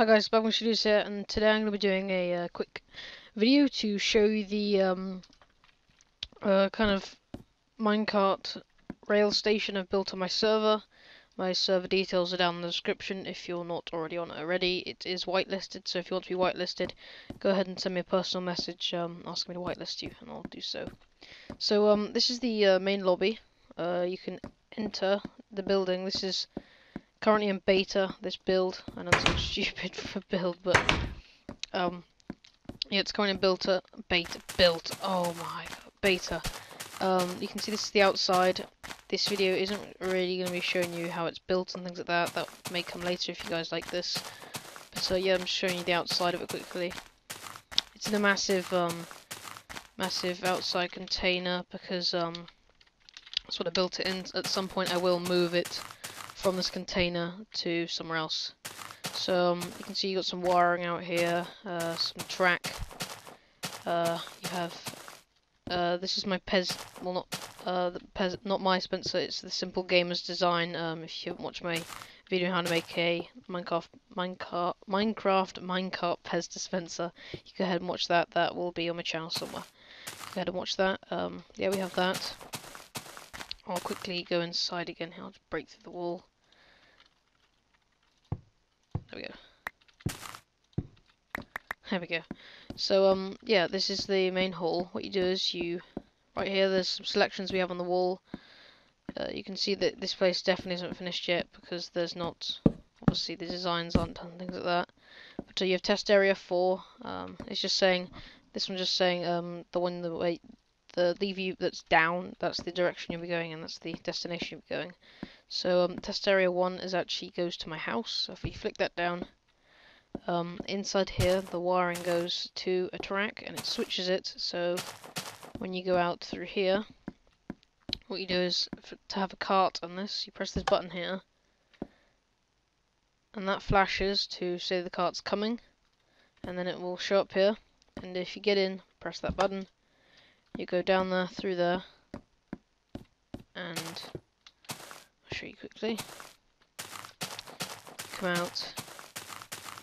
Hi guys, Badmonkey Studios here, and today I'm going to be doing a uh, quick video to show you the um, uh, kind of minecart rail station I've built on my server. My server details are down in the description if you're not already on it already. It is whitelisted, so if you want to be whitelisted, go ahead and send me a personal message um, asking me to whitelist you, and I'll do so. So um, this is the uh, main lobby. Uh, you can enter the building. This is currently in beta, this build. I know it's so stupid for build, but um, yeah, it's currently built a beta built. Oh my god, beta. Um, you can see this is the outside. This video isn't really going to be showing you how it's built and things like that. That may come later if you guys like this. But uh, yeah, I'm showing you the outside of it quickly. It's in a massive, um, massive outside container because um, that's what I built it in. At some point, I will move it from this container to somewhere else. So um, you can see you got some wiring out here, uh, some track. Uh, you have uh, this is my Pez, well not uh, the Pez, not my Spencer. It's the Simple Gamers design. Um, if you haven't watched my video on how to make a Minecraft Minecraft Minecraft Minecart Pez dispenser, you go ahead and watch that. That will be on my channel somewhere. Go ahead and watch that. Um, yeah, we have that. I'll quickly go inside again. I'll just break through the wall. There we go. There we go. So, um, yeah, this is the main hall. What you do is you, right here, there's some selections we have on the wall. Uh, you can see that this place definitely isn't finished yet because there's not, obviously the designs aren't done, things like that. But uh, you have test area 4. Um, it's just saying, this one's just saying, um, the one the way, the view that's down, that's the direction you'll be going and that's the destination you'll be going. So um, test area 1 is actually goes to my house. So if we flick that down, um, inside here the wiring goes to a track and it switches it. So when you go out through here, what you do is to have a cart on this, you press this button here, and that flashes to say the cart's coming, and then it will show up here. And if you get in, press that button, you go down there through there, and I'll show you quickly. Come out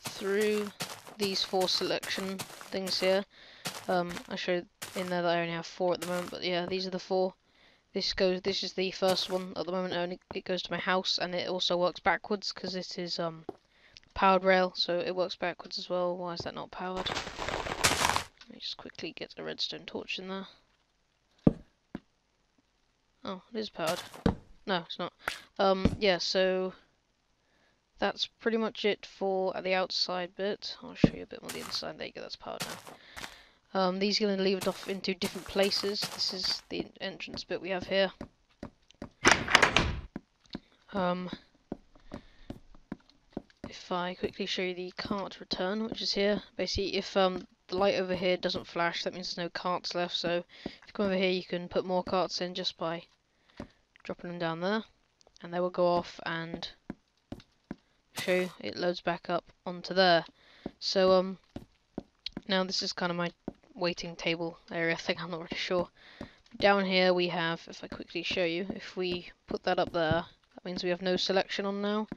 through these four selection things here. Um, I showed in there that I only have four at the moment, but yeah, these are the four. This goes. This is the first one at the moment. Only it goes to my house, and it also works backwards because it is um powered rail, so it works backwards as well. Why is that not powered? Me just quickly get a redstone torch in there. Oh, it is powered. No, it's not. Um, yeah, so that's pretty much it for the outside bit. I'll show you a bit more the inside. There you go, that's powered now. Um, these are going to it off into different places. This is the entrance bit we have here. Um, if I quickly show you the cart return, which is here, basically if um, the light over here doesn't flash, that means there's no carts left, so if you come over here you can put more carts in just by dropping them down there and they will go off and show it loads back up onto there. So um now this is kind of my waiting table area I think I'm not really sure. Down here we have if I quickly show you if we put that up there that means we have no selection on now.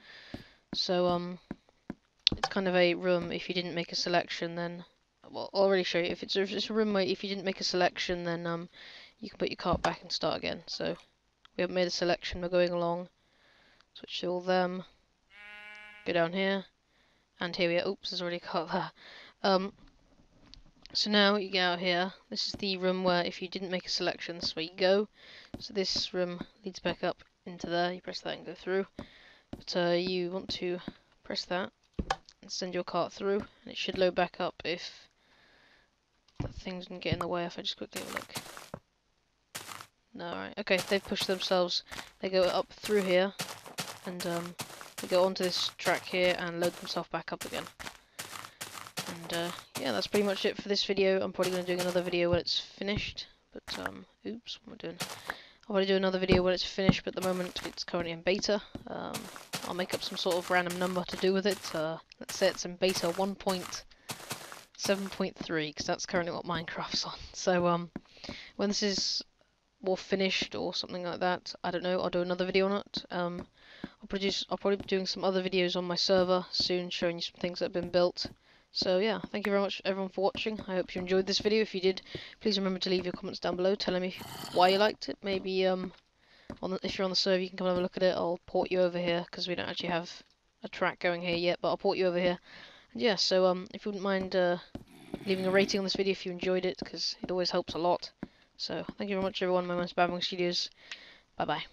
So um it's kind of a room if you didn't make a selection then well I'll already show you if it's, if it's a room where if you didn't make a selection then um you can put your cart back and start again so we haven't made a selection, we're going along. Switch to all them. Go down here. And here we are. Oops, there's already a car there. Um, so now you get out here. This is the room where if you didn't make a selection, this is where you go. So this room leads back up into there. You press that and go through. But uh, you want to press that and send your cart through. And it should load back up if things didn't get in the way if I just quickly look. No, right. Okay, they've pushed themselves. They go up through here, and um, they go onto this track here and load themselves back up again. And uh, yeah, that's pretty much it for this video. I'm probably going to do another video when it's finished. But, um, oops, what am I doing? I'll probably do another video when it's finished, but at the moment it's currently in beta. Um, I'll make up some sort of random number to do with it. Uh, let's say it's in beta 1.7.3, because that's currently what Minecraft's on. So, um, when this is more finished or something like that. I don't know. I'll do another video on it. Um, I'll produce. I'll probably be doing some other videos on my server soon, showing you some things that have been built. So yeah, thank you very much everyone for watching. I hope you enjoyed this video. If you did, please remember to leave your comments down below, telling me why you liked it. Maybe um, on the, if you're on the server, you can come and have a look at it. I'll port you over here because we don't actually have a track going here yet, but I'll port you over here. Yeah, so um, if you wouldn't mind uh, leaving a rating on this video if you enjoyed it, because it always helps a lot. So thank you very much, everyone. My name's Badmonkey Studios. Bye bye.